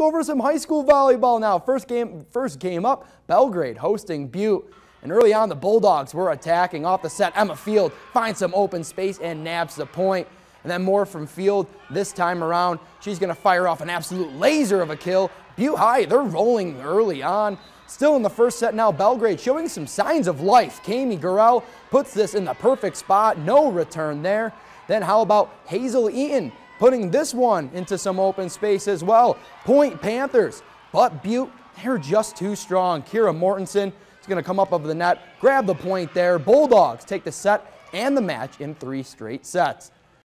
go over some high school volleyball now. First game, first game up, Belgrade hosting Butte. And early on, the Bulldogs were attacking off the set. Emma Field finds some open space and nabs the point. And then more from Field this time around. She's going to fire off an absolute laser of a kill. Butte High, they're rolling early on. Still in the first set now, Belgrade showing some signs of life. Kami Gurel puts this in the perfect spot. No return there. Then how about Hazel Eaton putting this one into some open space as well. Point Panthers, but Butte, they're just too strong. Kira Mortensen is going to come up over the net, grab the point there. Bulldogs take the set and the match in three straight sets.